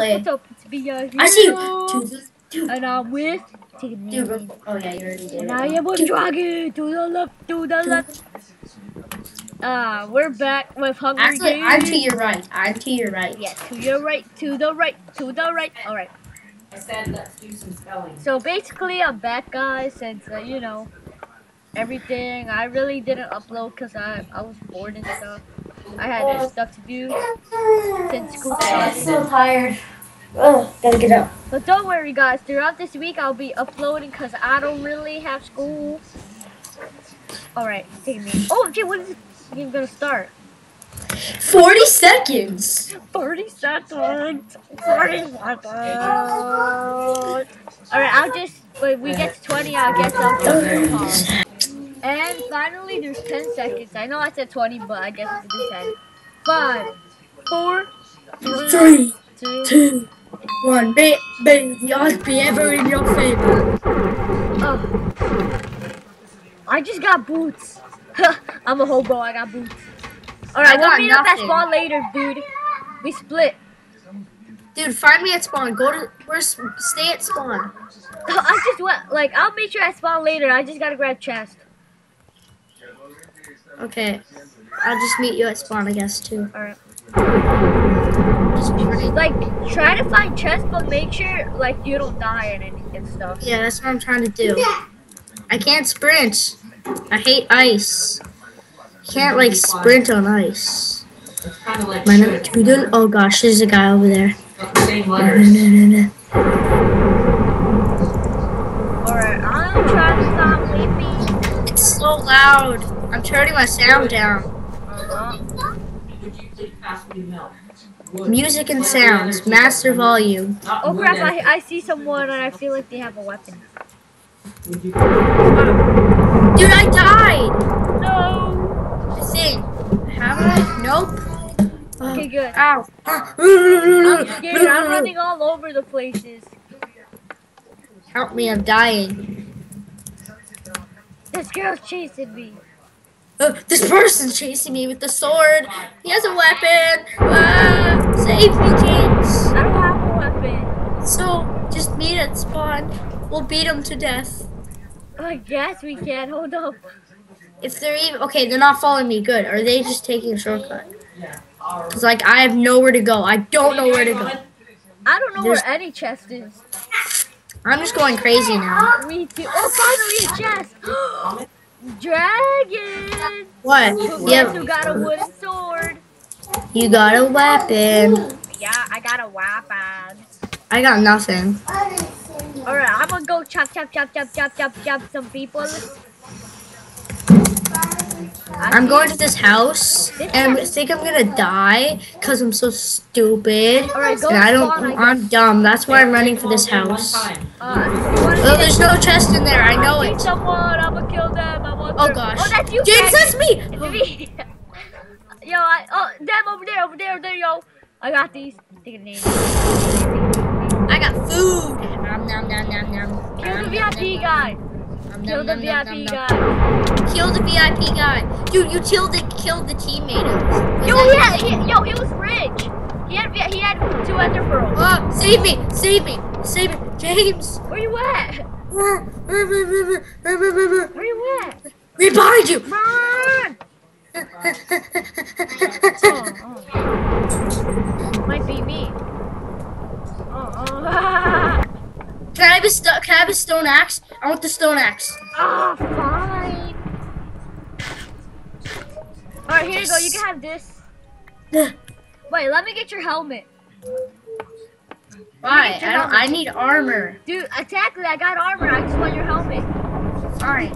play. what's up? It's me, uh, I see you. Dude, dude, And I'm with Taking dude, Dude. Oh yeah, you already did. And. I am with Dragon. To the left, to the left. Uh, we're back with Hungry Actually, Games. I'm to your right. I'm to your right. Yeah, to your right, to the right, to the right. All right. I said let's do some spelling. So basically, I'm back, guys, since uh, you know everything. I really didn't upload because I I was bored and stuff. I had stuff to do since school oh, I'm so tired. Ugh, gotta get up. But don't worry, guys. Throughout this week, I'll be uploading because I don't really have school. All right, take me. Oh, gee, when is the game gonna start? 40 seconds. 40 seconds. 40 seconds. All right, I'll just when we get to 20, I guess I'll get pause. And finally, there's 10 seconds. I know I said 20, but I guess it's do 10. Five, four, three, Three, two. two, one. May, may the odds be ever in your favor. Oh. I just got boots. I'm a hobo. I got boots. All right, I we'll meet up at spawn later, dude. We split. Dude, find me at spawn. Go to where's stay at spawn. I just went like I'll meet you at spawn later. I just gotta grab chest. Okay. I'll just meet you at spawn, I guess, too. All right. Just be ready. Like try to find chest, but make sure like you don't die and any- and stuff. Yeah, that's what I'm trying to do. I can't sprint. I hate ice. Can't like sprint on ice. It's kind of like My should. to the oh gosh, there's a guy over there. The No, no, no, no. All right, I'm trying to stop weeping. It's so loud. I'm turning my sound down. Would you please pass me milk? Would. Music and sounds, master volume. Oh crap! I I see someone and I feel like they have a weapon. Dude, I died. No. I think. Have I? Nope. Okay, good. Uh, ow. I'm ah. scared. I'm running all over the places. Help me, I'm dying. This girl's chasing me. Uh, this person's chasing me with the sword. He has a weapon. Ah, save me, James. I don't have a weapon. So, just meet at spawn. We'll beat him to death. I guess we can. Hold up. If they're even okay, they're not following me. Good. Are they just taking a shortcut? Cause like I have nowhere to go. I don't know where to go. I don't know There's- where any chest is. I'm just going crazy now. Me too. Oh, finally a chest. Dragon. What? Who Yeah, who got a wooden sword? you got a weapon. Yeah, I got a weapon. I got nothing. All right, I'm gonna go chop, chop, chop, chop, chop, chop, chop some people. I I'm going to this house and I think I'm gonna die because I'm so stupid. All right, go And I don't. I'm dumb. That's why I'm running for this house. Uh, you wanna see- there's no chest in there. I know see it. Someone, I'm gonna kill them. I want Oh gosh. Oh, that's you. James, that's me. It's me. yo, I oh them over there, over there, over there, yo. I got these. Take a name. I got food. Nom nom nom nom nom. Kill the Nom, VIP nom, guy. nom, Kill the VIP guy. Kill the VIP guy. Dude, you killed the killed the teammate. Yo, had, he, yo, he was rich. He had he had two ender pearls. Oh, save me! Save me! Save me! James! Where you at? Right Where you at? behind you! Run! Oh, oh. Might be me. Oh, oh. Can I have a can I have a stone axe? I want the stone axe. oh, fine. Alright, here you go. You can have this. Wait, let me get your helmet. Why? I don't. I need armor. Dude, exactly. I got armor. I just want your helmet. All right.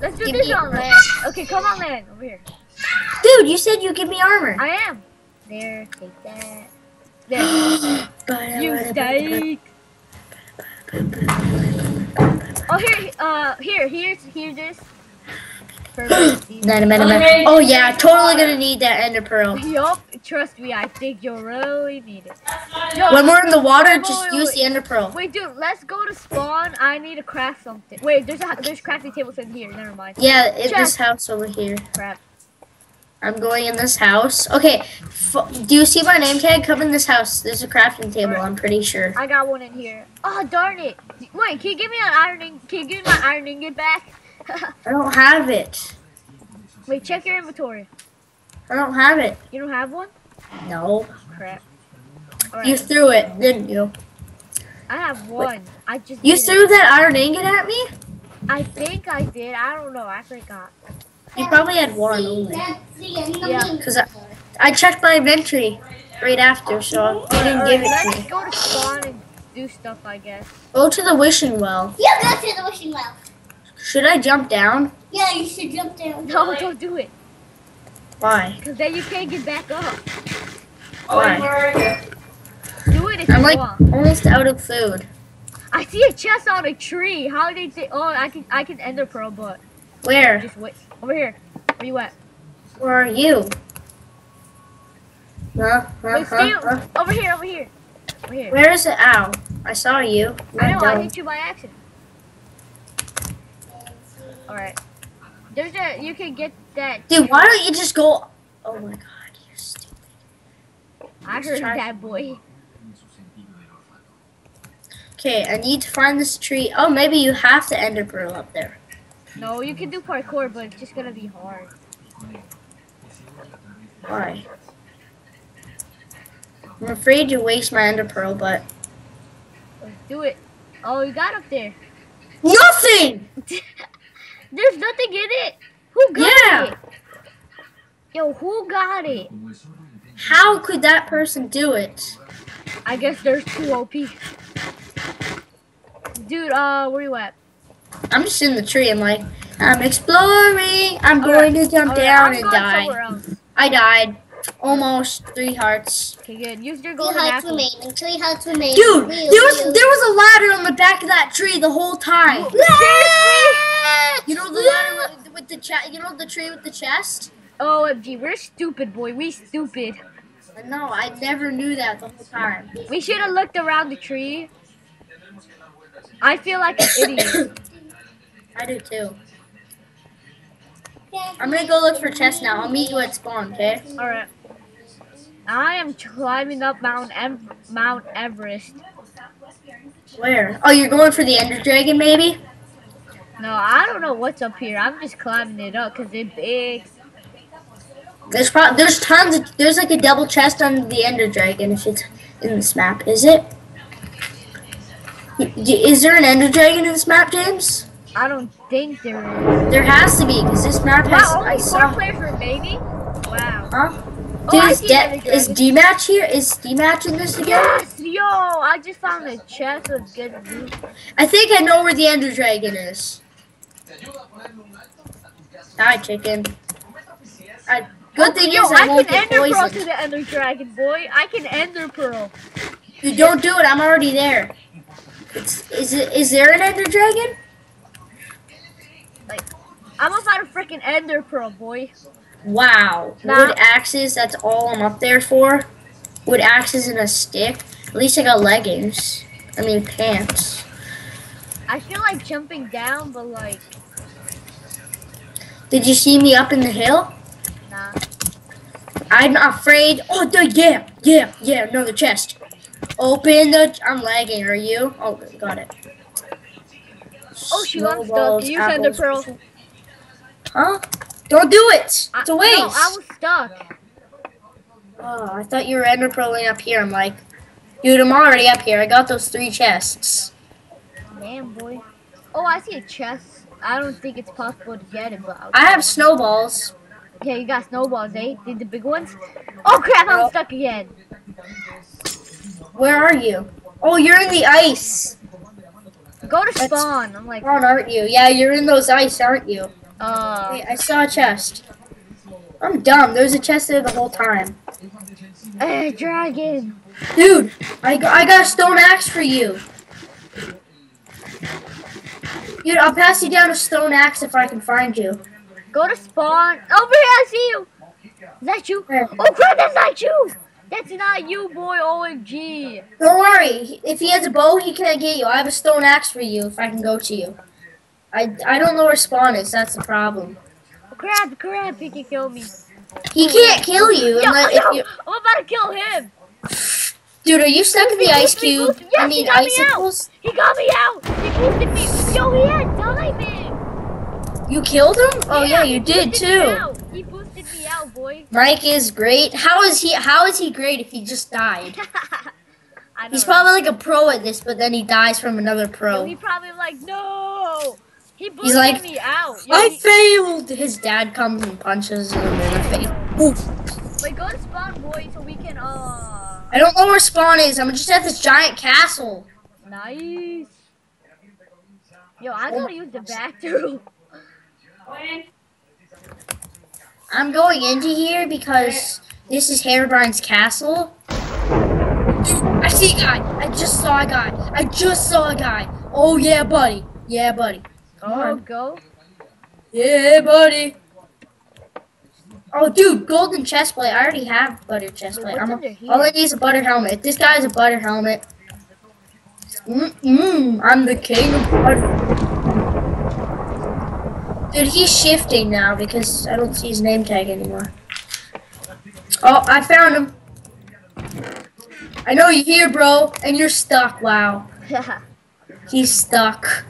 Let's do Give this me on land. land. Okay, come on land. Over here. Dude, you said you give me armor. I am. There, take that. There. You steak. Oh, here, uh, here, here's, here's this. Nah. Oh yeah, totally gonna need that ender pearl. Yup, trust me, I think you'll really need it. Yo, When we're in the water, Wait, just wait, use wait. the ender pearl. wait, dude, let's go to spawn. I need to craft something. Wait, there's a there's crafting tables in here. Never mind. Yeah, in this house over here. Crap. I'm going in this house. Okay, f- do you see my name tag? Come in this house. There's a crafting table. I'm pretty sure. I got one in here. Oh darn it! Wait, can you give me an ironing? Can you give me my iron ingot back? I don't have it. Wait, check your inventory. I don't have it. You don't have one? No. Crap. You threw it, didn't you? I have one. I just You need it. threw that iron ingot at me? I think I did. I don't know. I forgot. You probably had one only. Yeah. Because I, I checked my inventory right after, so you didn't give it to me. Let's me. go to spawn and do stuff. I guess. Go to the wishing well. You go to the wishing well. Should I jump down? Yeah, you should jump down. No, don't do it. Why? Cause then you can't get back up. Oh, Why? where are you? Do it if I'm you like want. almost out of food. I see a chest on a tree. How did they? Oh, I can I can end ender pearl, but Where? just wait. Over here. Where you at? Where are you? Huh? Huh? Wait, Huh? stay Huh? over here. Over here. Over here. Where is it? Ow. I saw you. I know. I Don't. hit you by accident. All right. There's a. You can get that. Dude, why don't you just go? Oh my god, you're stupid. I heard try- that boy. Okay, I need to find this tree. Oh, maybe you have to ender pearl up there. No, you can do parkour, but it's just gonna be hard. Why? I'm afraid to waste my ender pearl, but Let's do it. Oh, you got up there. nothing. There's nothing in it. Who got Yeah. it? Yo, who got it? How could that person do it? I guess there's two OP. Dude, uh, where you at? I'm just in the tree. I'm like, I'm exploring. I'm going to jump down and die. I died. Almost three hearts. Okay, good. Use your Three golden hearts apple. remaining. Three hearts remaining. Dude, there was there was a ladder on the back of that tree the whole time. You know the with, the chest. You know the tree with the chest. OMG, we're stupid, boy. We stupid. No, I never knew that the whole time. We should have looked around the tree. I feel like an idiot. I do too. I'm gonna go look for chest now. I'll meet you at spawn, okay? Alright. I am climbing up Mount Ev- Mount Everest. Where? Oh, you're going for the Ender Dragon, maybe? No, I don't know what's up here. I'm just climbing it up because it's big. There's pro- there's tons of there's like a double chest under the Ender Dragon if it's in this map. Is it? Is there an Ender Dragon in this map, James? I don't think there is. There has to be because this map has. Wow, I only four saw. players remaining? Wow. Huh? Oh, Dude, I is, De- is D match here? Is D match in this again? Yes, yo, I just found a chest with good loot. I think I know where the Ender Dragon is. Die, chicken. I, good thing Yo, is I, I can ender pearl to the ender dragon, boy. I can ender pearl. You don't do it. I'm already there. It's, is it? Is there an Ender Dragon? I'm about a freaking ender pearl, boy. Wow. Nah. Wood axes. That's all I'm up there for. Wood axes and a stick. At least I got leggings. I mean pants. I feel like jumping down, but like, Did you see me up in the hill? nah. I'm afraid. Oh, the, yeah, yeah, yeah. No, the chest. Open the. I'm lagging. Are you? Oh, got it. Oh she I'm stuck. You ender apples. pearl. Huh? Don't do it. It's I- a waste. No, I was stuck. Oh, I thought you were ender pearling up here. I'm like, dude, I'm already up here. I got those three chests. Damn, boy. Oh, I see a chest. I don't think it's possible to get it, but I'll I have snowballs. yeah, you got snowballs, eh? Did the big ones? Oh crap, I'm Nope. stuck again. Where are you? Oh, you're in the ice. Go to That's- spawn. I'm like, Spawn, aren't you? Yeah, you're in those ice, aren't you? uh, Wait, I saw a chest. I'm dumb. There's a chest there the whole time. eh, dragon. Dude, I got, I got a stone axe for you. Dude, I'll pass you down a stone axe if I can find you. Go to spawn. Over here, I see you. Is that you? Where? Oh crap, that's not you. That's not you, boy. OMG. Don't worry. If he has a bow, he can't get you. I have a stone axe for you if I can go to you. I, I don't know where spawn is. That's the problem. Oh, crap, crap, he can kill me. He can't kill you. Yo, unless- yo, if you, I'm about to kill him. Dude, are you stuck in the ice cube? yes, I he mean, me out. icicles? He got me out. He boosted me. Yo, he had diamond. You killed him? Oh yeah, you did me too. He boosted me out, boy. Mike is great. How is he? How is he great if he just died? I He's know. probably like a pro at this, but then he dies from another pro. he probably like no. He boosted He's like, me out. Yo, I he- failed. His dad comes and punches him in the face. Oof. Wait, go and spawn, boy, so we can uh. I don't know where spawn is. I'm just at this giant castle. Nice. Yo, I gotta use the bathroom. When? I'm going into here because this is Herobrine's castle. I see a guy. I just saw a guy. I just saw a guy. Oh yeah, buddy. Yeah, buddy. Come Oh, on. go. Yeah, buddy. Oh, dude, golden chest plate. I already have butter chest plate. I'm a, all I need is a butter helmet. This guy guy's a butter helmet. Mm-mm, I'm the king of butter. Dude, he's shifting now because I don't see his name tag anymore. Oh, I found him. I know you're here, bro, and you're stuck. Wow, he's stuck.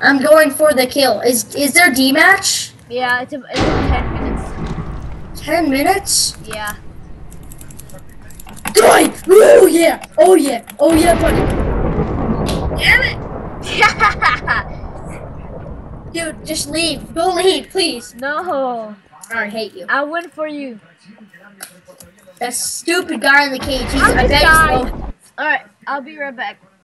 I'm going for the kill. Is is there D match? yeah, it's, a, it's in ten minutes. Ten minutes? Yeah. Die! Oh yeah! Oh yeah! Oh yeah, buddy! Damn it! Dude, just leave. Go leave, please. no, I hate you. I win for you. That stupid guy in the cage. He's, I'm I bet he's dying. low. All right, I'll be right back.